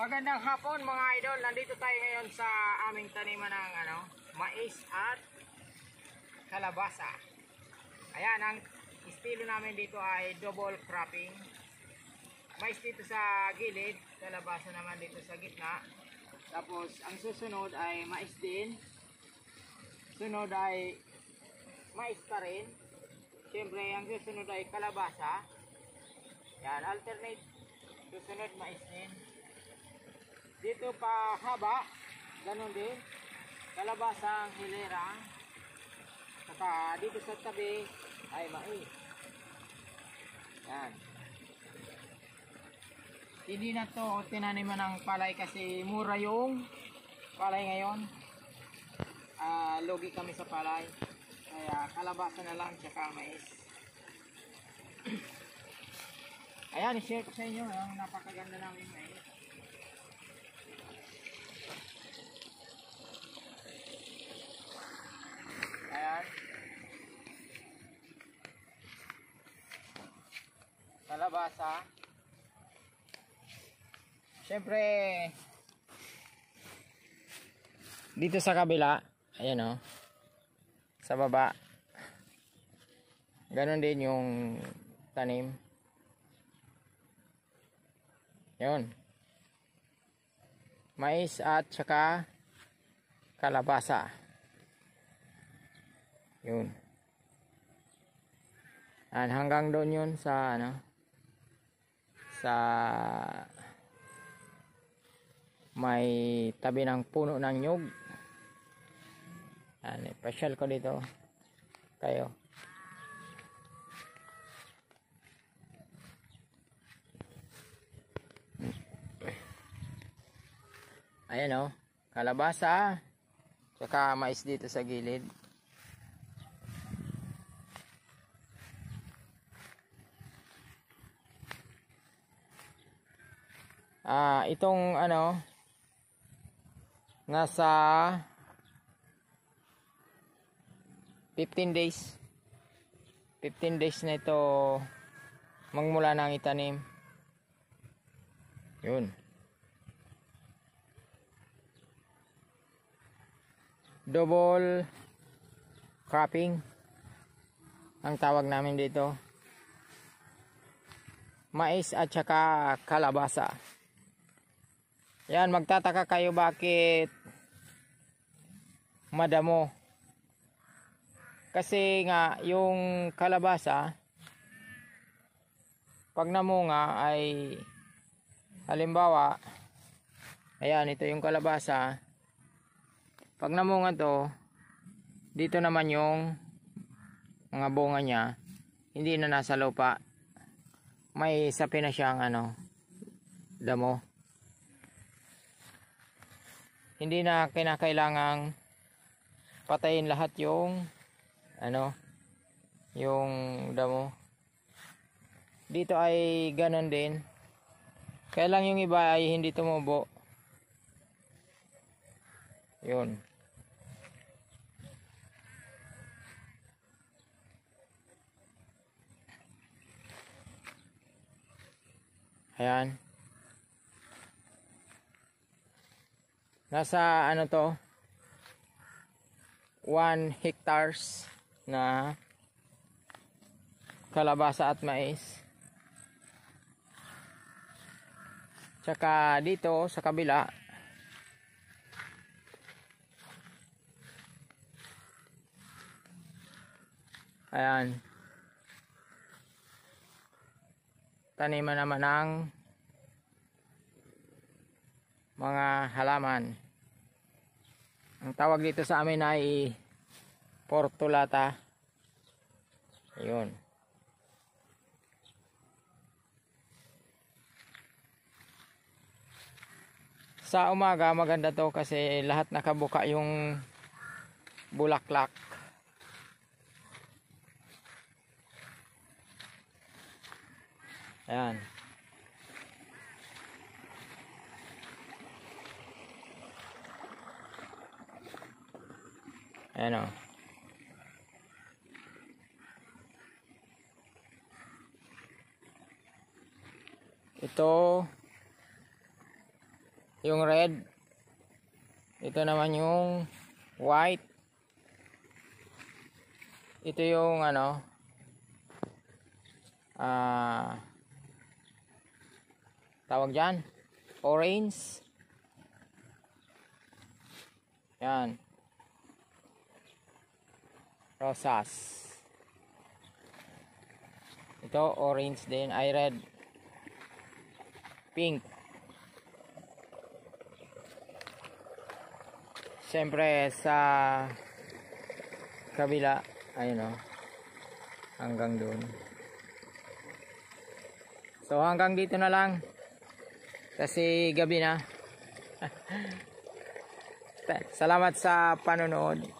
Magandang hapon mga idol. Nandito tayo ngayon sa aming taniman ng ano, mais at kalabasa. Ayan, ang estilo namin dito ay double cropping. Mais dito sa gilid, kalabasa naman dito sa gitna. Tapos ang susunod ay mais din. Sunod ay mais pa rin. Siyempre, ang susunod ay kalabasa. Yan, alternate. Susunod mais din. Dito pa haba, ganun din. Kalabasa ang hilera. Saka dito sa tabi ay mais. Yan. Hindi na to tinaniman ng palay kasi mura yung palay ngayon. Ah, logi kami sa palay. Kaya kalabasa na lang tsaka mais. Ayan, i-share ko sa inyo ang napakaganda namin mais. Ayan. Kalabasa. Siyempre, dito sa kabila, ayan o, sa baba, ganon din yung tanim. Yun. Mais at saka kalabasa. Yun. And hanggang doon yun sa ano sa may tabi ng puno ng nyug. Yan, pasyal ko dito. Kayo. Ayan o. Kalabasa. Tsaka mais dito sa gilid. Ah, itong ano nasa 15 days. 15 days na ito magmula ng itanim. Yun. Double cropping ang tawag namin dito. Mais at saka kalabasa yan, magtataka kayo bakit madamo. Kasi nga, yung kalabasa, pag namunga ay, halimbawa, ayan, ito yung kalabasa. Pag namunga to, dito naman yung mga bunga niya, hindi na nasa lupa. May sapi na siyang ano, damo hindi na kinakailangang patayin lahat yung ano yung damo. Dito ay ganon din. Kaya yung iba ay hindi tumubo. Yun. Ayan Nasa ano to? 1 hectares na kalabasa at mais. Tsaka dito sa kabila Ayan. Taniman naman ng mga halaman. Ang tawag dito sa amin ay portulata. Ayun. Sa umaga maganda to kasi lahat nakabuka yung bulaklak. Ayan. Ayan o. Ito yung red. Ito naman yung white. Ito yung ano ah tawag dyan orange yan rosas. Ito orange din. Ay red. Pink. Siyempre sa kabila ayun o hanggang doon. So hanggang dito na lang. Kasi gabi na. Salamat sa panonood